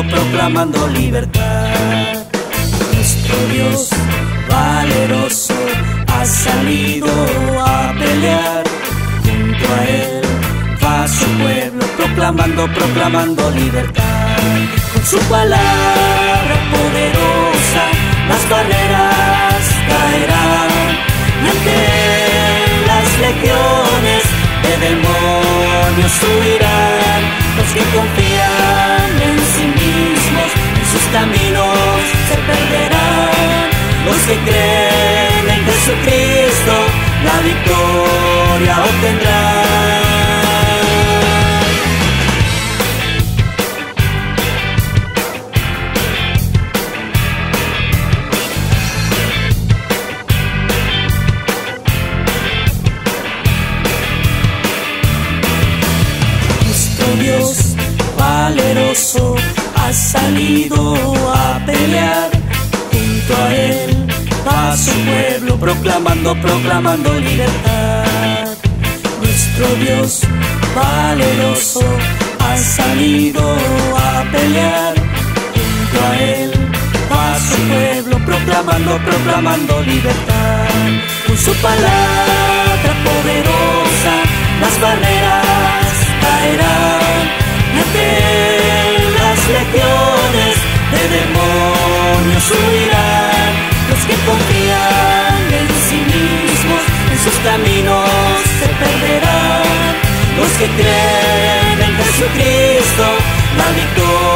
proclamando libertad. Nuestro Dios valeroso ha salido a pelear. Junto a él va su pueblo proclamando, proclamando libertad. Con su palabra poderosa las barreras caerán y ante las legiones de demonios subirán, los que confían en sus caminos se perderán los que creen en Jesucristo. proclamando libertad. Nuestro Dios valeroso ha salido a pelear junto a él, a su pueblo, proclamando, proclamando libertad. Con su palabra poderosa, las barreras caerán y ante las legiones de demonios huirán. sus caminos se perderán los que creen en Jesucristo, la victoria.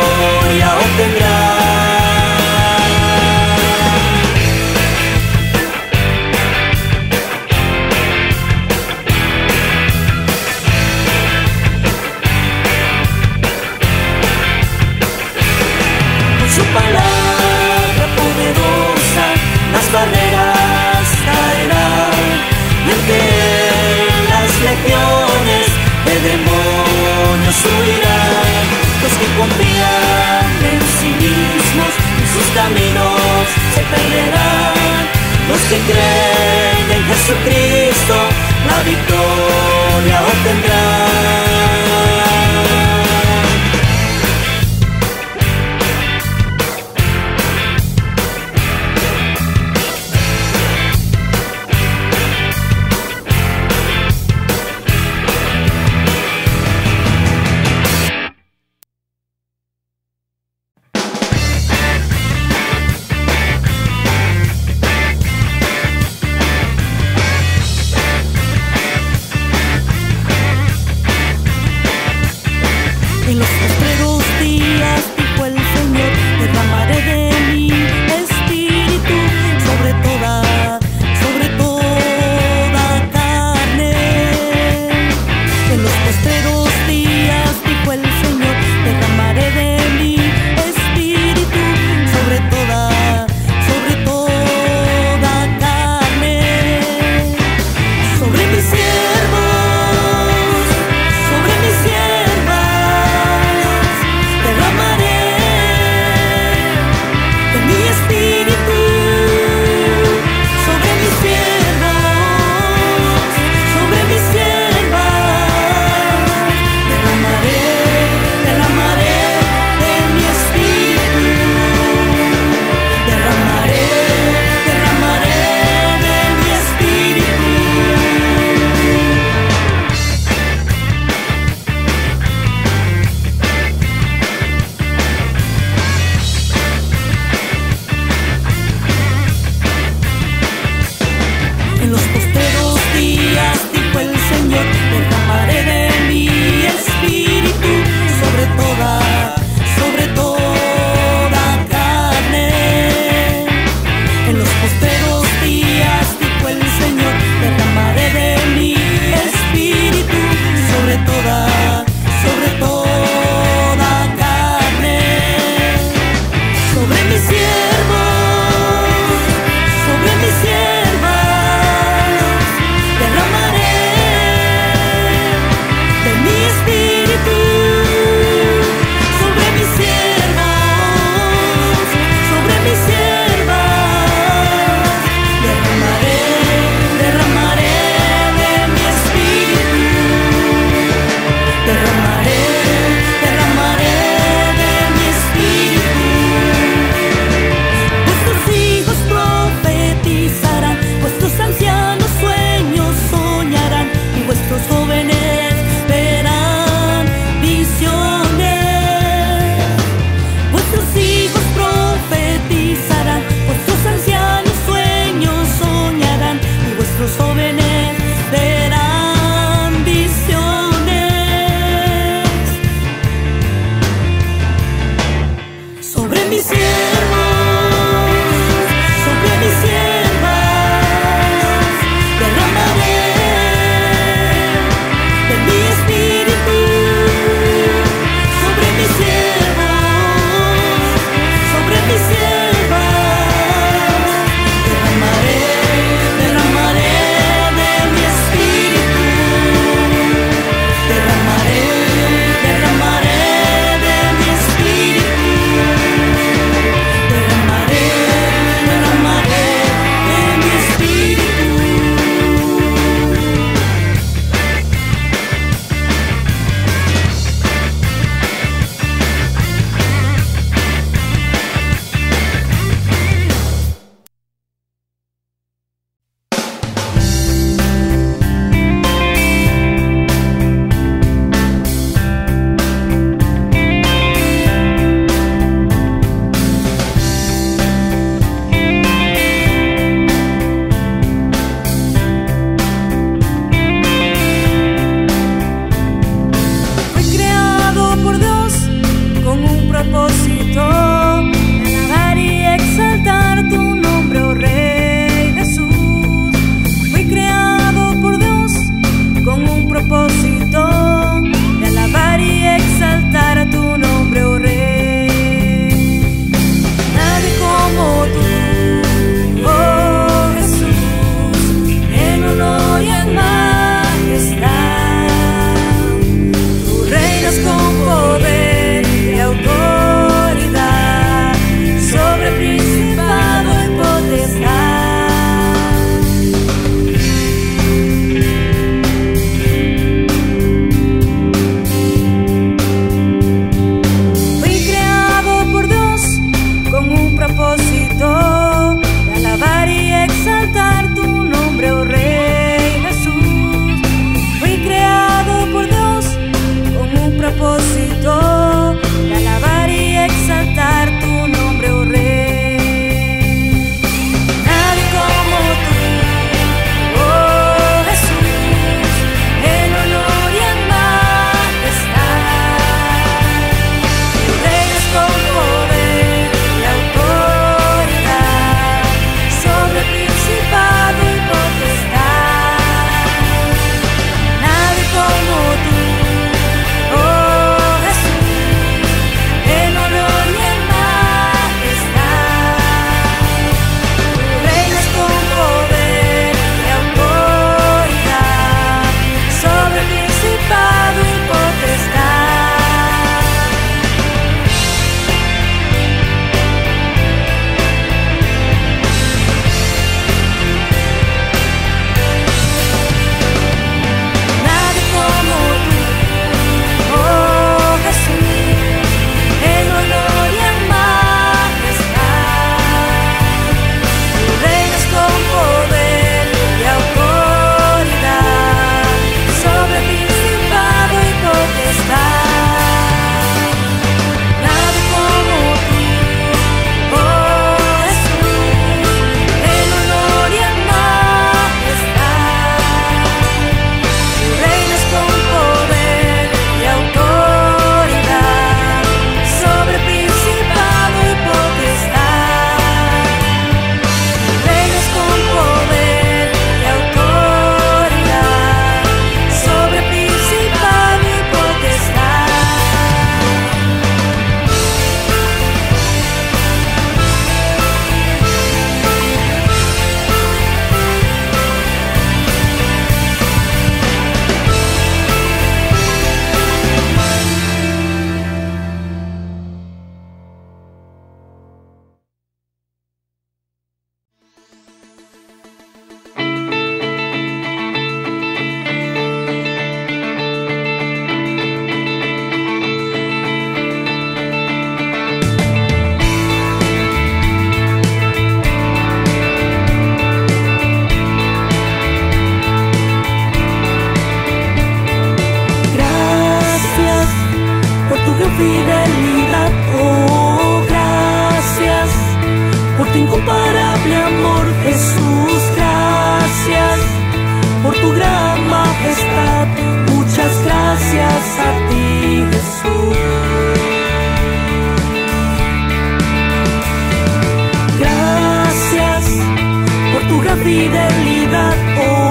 Fidelidad, oh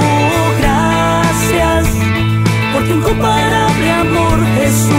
gracias por tu incomparable amor, Jesús,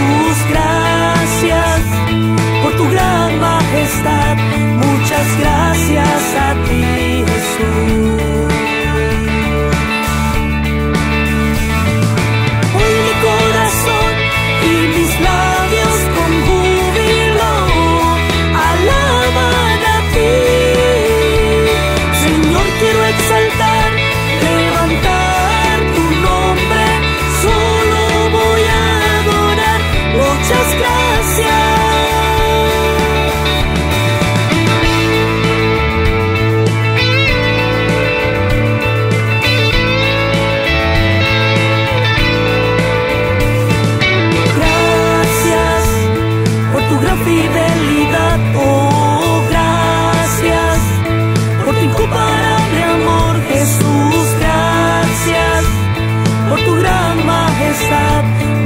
sad.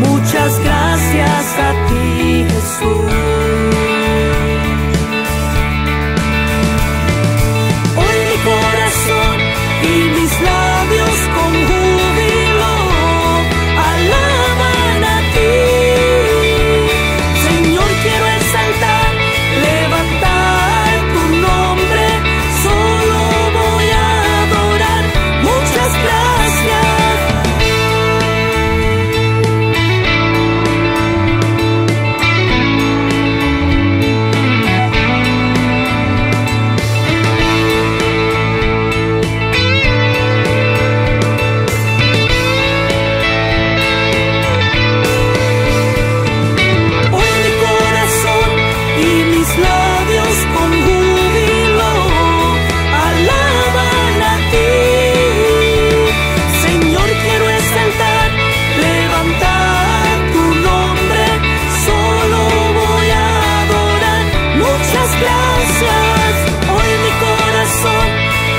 Gracias. Hoy mi corazón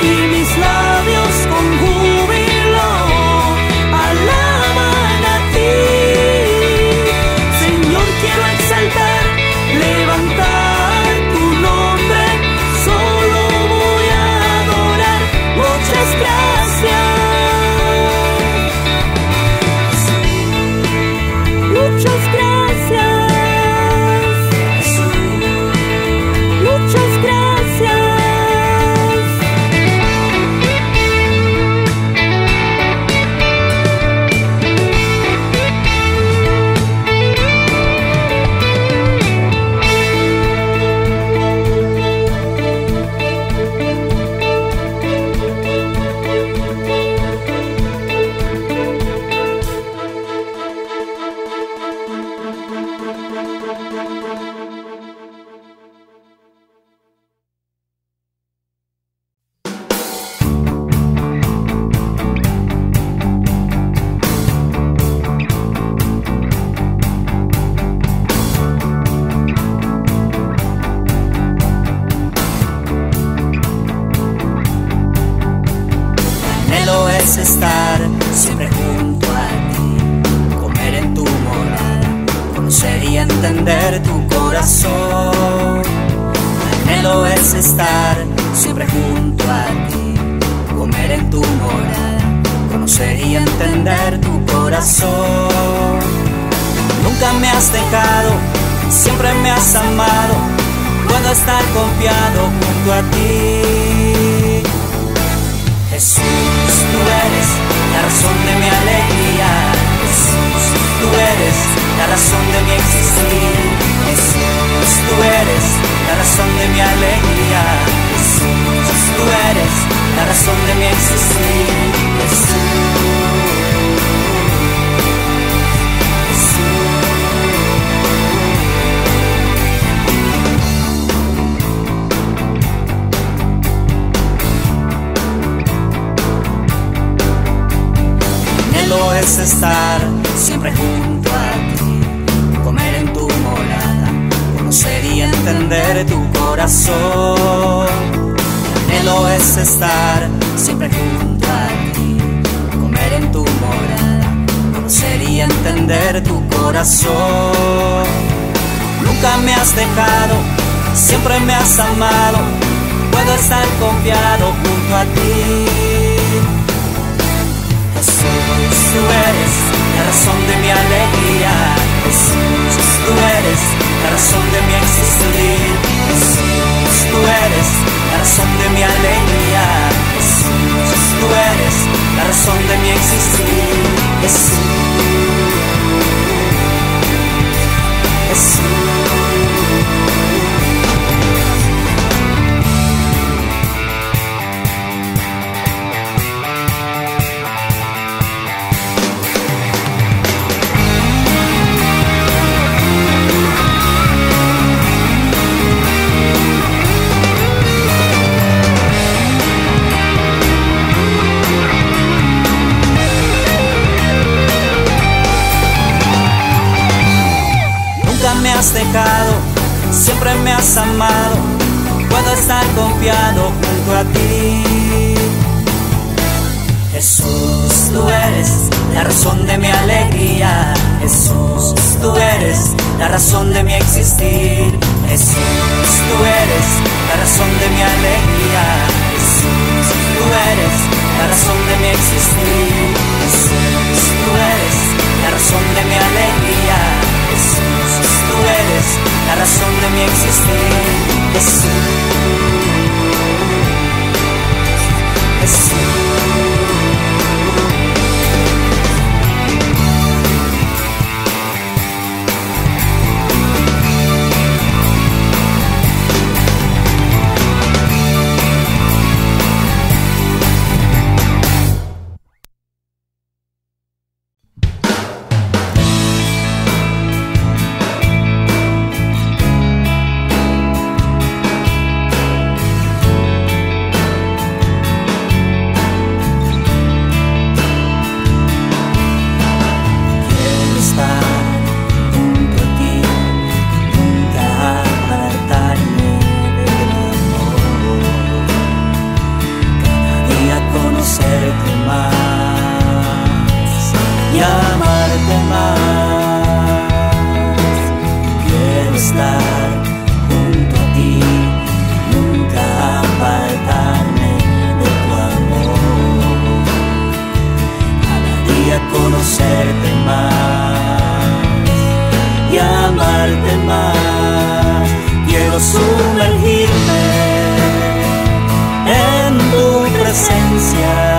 y mis labios entender tu corazón. Anhelo es estar siempre junto a ti, comer en tu morada, conocer y entender tu corazón. Nunca me has dejado, siempre me has amado, puedo estar confiado junto a ti. Jesús, tú eres la razón de mi alegría. Jesús, tú eres la razón de mi existir. Jesús, tú eres la razón de mi alegría. Jesús, tú eres la razón de mi existir. Jesús. es corazón. Anhelo es estar siempre junto a ti, comer en tu morada, conocer y entender tu corazón. Nunca me has dejado, siempre me has amado, puedo estar confiado junto a ti. Jesús, tú eres la razón de mi alegría. Jesús, tú eres la razón de mi existir. Jesús, tú eres la razón de mi alegría. Jesús, tú eres la razón de mi existir. Jesús, Jesús. sumergirme en tu presencia.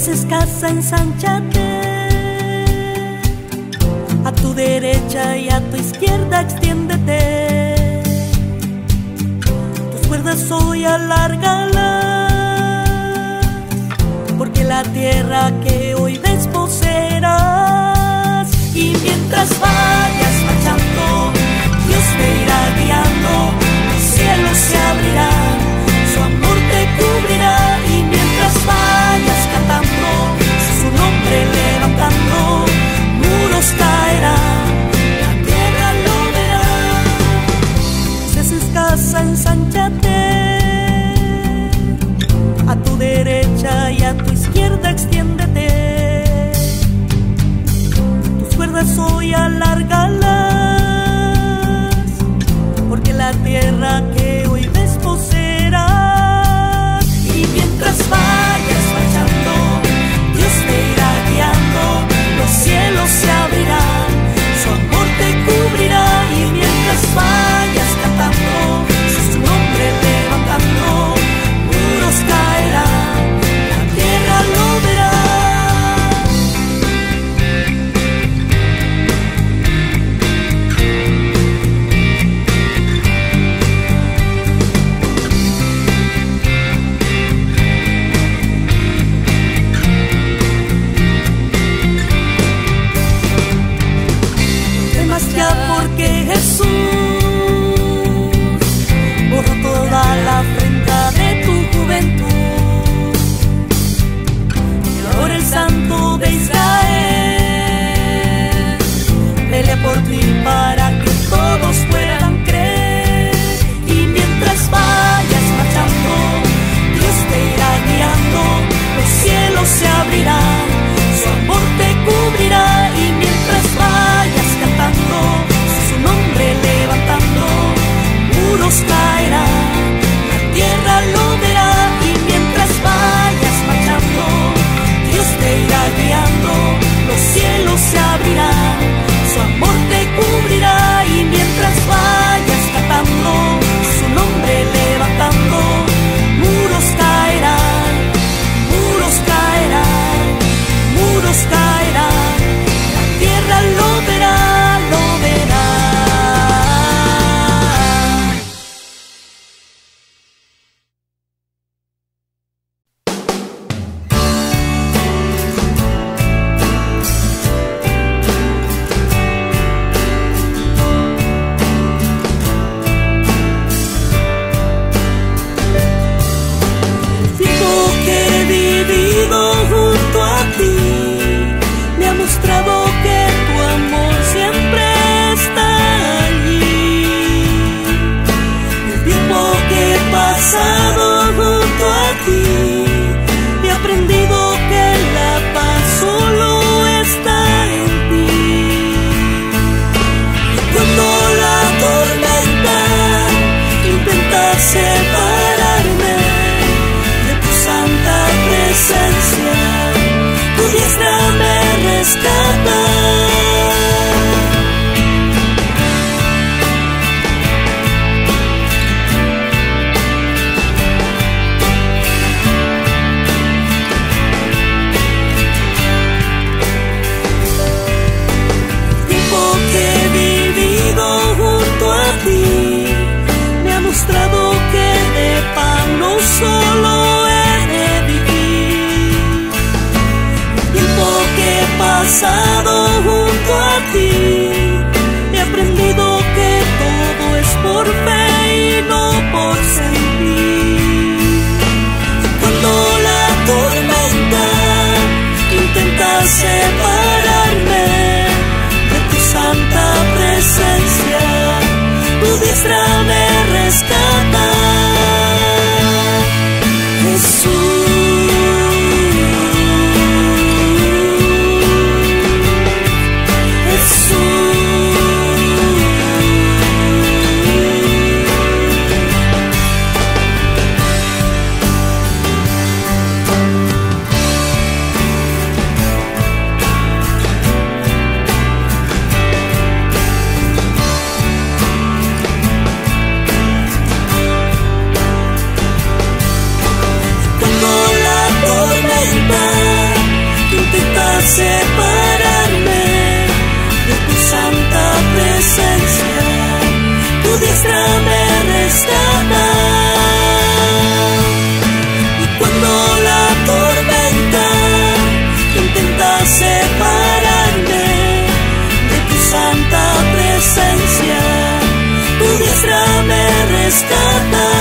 Haces casa, ensanchate. A tu derecha y a tu izquierda extiéndete. Tus cuerdas hoy alárgalas, porque la tierra que hoy desposeerás. Y mientras vayas marchando, Dios te irá guiando, los cielos se abrirán, extiéndete. Tus cuerdas hoy alárgalas, porque la tierra que me rescata.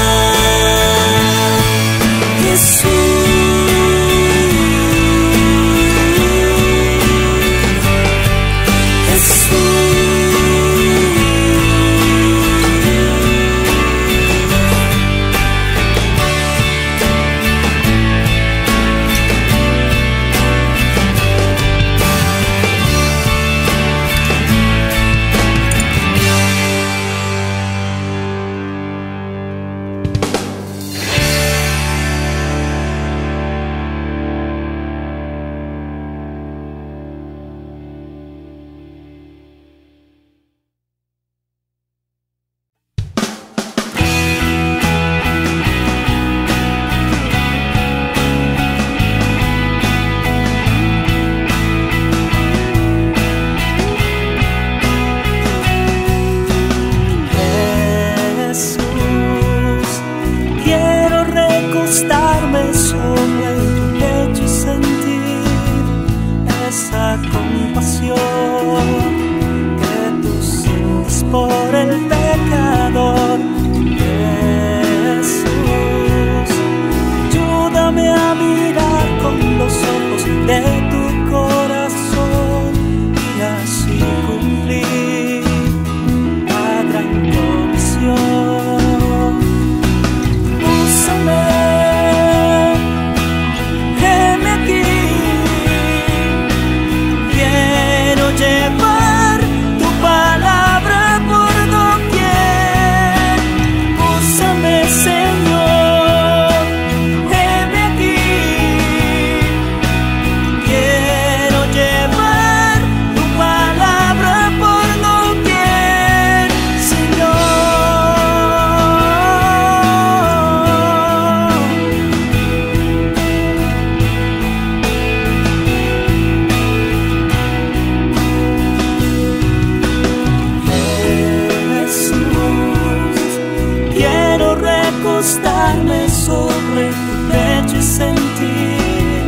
Acostarme sobre tu pecho y sentir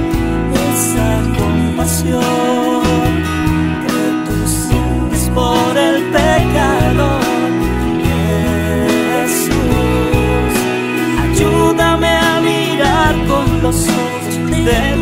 esa compasión que tú sientes por el pecado. Jesús, ayúdame a mirar con los ojos de